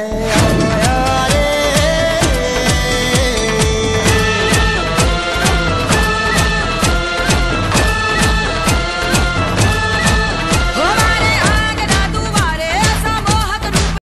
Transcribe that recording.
I